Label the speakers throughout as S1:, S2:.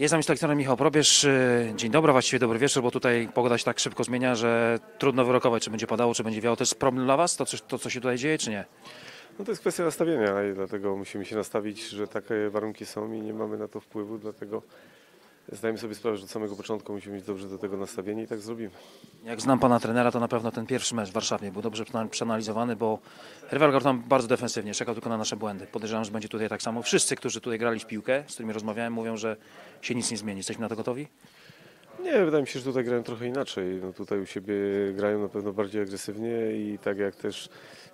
S1: Jest z nami Michał Probierz. Yy, Dzień dobry, właściwie dobry wieczór, bo tutaj pogoda się tak szybko zmienia, że trudno wyrokować, czy będzie padało, czy będzie wiało. To jest problem dla Was, to, to co się tutaj dzieje, czy nie?
S2: No to jest kwestia nastawienia i dlatego musimy się nastawić, że takie warunki są i nie mamy na to wpływu, dlatego zdajemy sobie sprawę, że od samego początku musimy być dobrze do tego nastawieni i tak zrobimy.
S1: Jak znam Pana trenera, to na pewno ten pierwszy mecz w Warszawie był dobrze przeanalizowany, bo rywal grał tam bardzo defensywnie, czekał tylko na nasze błędy. Podejrzewam, że będzie tutaj tak samo. Wszyscy, którzy tutaj grali w piłkę, z którymi rozmawiałem, mówią, że się nic nie zmieni. Jesteśmy na to gotowi?
S2: Nie, wydaje mi się, że tutaj grają trochę inaczej. No tutaj u siebie grają na pewno bardziej agresywnie i tak jak też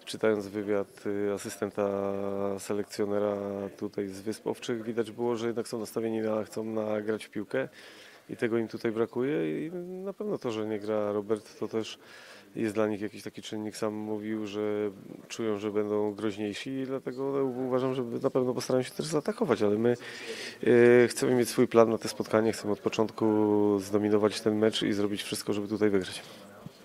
S2: czytając wywiad y, asystenta selekcjonera tutaj z Wysp Owczych, widać było, że jednak są nastawieni na, chcą nagrać w piłkę i tego im tutaj brakuje i na pewno to, że nie gra Robert, to też jest dla nich jakiś taki czynnik. Sam mówił, że czują, że będą groźniejsi i dlatego uważam, że na pewno postarają się też zaatakować, ale my e, chcemy mieć swój plan na te spotkanie, chcemy od początku zdominować ten mecz i zrobić wszystko, żeby tutaj wygrać.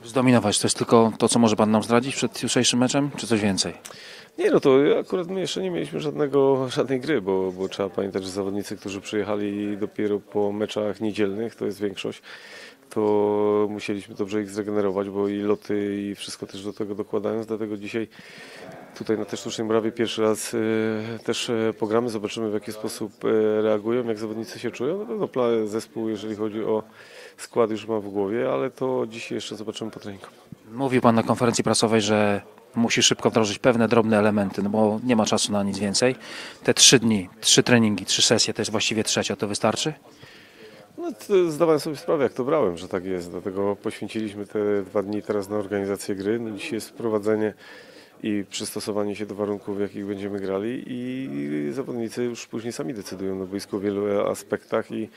S1: Zdominować, to jest tylko to, co może Pan nam zdradzić przed jutrzejszym meczem, czy coś więcej?
S2: Nie, no to akurat my jeszcze nie mieliśmy żadnego, żadnej gry, bo, bo trzeba pamiętać, że zawodnicy, którzy przyjechali dopiero po meczach niedzielnych, to jest większość, to musieliśmy dobrze ich zregenerować, bo i loty i wszystko też do tego dokładając, dlatego dzisiaj tutaj na tej sztucznej murawie pierwszy raz e, też e, pogramy, zobaczymy w jaki sposób e, reagują, jak zawodnicy się czują. Na pewno plan zespół, jeżeli chodzi o skład już ma w głowie, ale to dzisiaj jeszcze zobaczymy po treningu.
S1: Mówił Pan na konferencji prasowej, że musi szybko wdrożyć pewne drobne elementy, no bo nie ma czasu na nic więcej. Te trzy dni, trzy treningi, trzy sesje, to jest właściwie trzecia, to wystarczy?
S2: No, zdawałem sobie sprawę, jak to brałem, że tak jest. Dlatego poświęciliśmy te dwa dni teraz na organizację gry. No, dzisiaj jest wprowadzenie i przystosowanie się do warunków, w jakich będziemy grali i zawodnicy już później sami decydują na boisku w wielu aspektach i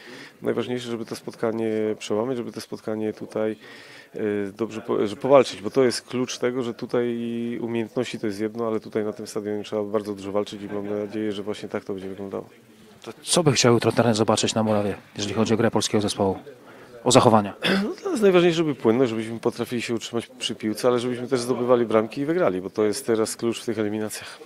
S2: najważniejsze, żeby to spotkanie przełamać, żeby to spotkanie tutaj e, dobrze po, że powalczyć, bo to jest klucz tego, że tutaj umiejętności to jest jedno, ale tutaj na tym stadionie trzeba bardzo dużo walczyć i mam nadzieję, że właśnie tak to będzie wyglądało.
S1: Co by chciał jutro trener zobaczyć na murawie, jeżeli chodzi o grę polskiego zespołu? O zachowania.
S2: No dla nas najważniejsze, żeby płynność, żebyśmy potrafili się utrzymać przy piłce, ale żebyśmy też zdobywali bramki i wygrali, bo to jest teraz klucz w tych eliminacjach.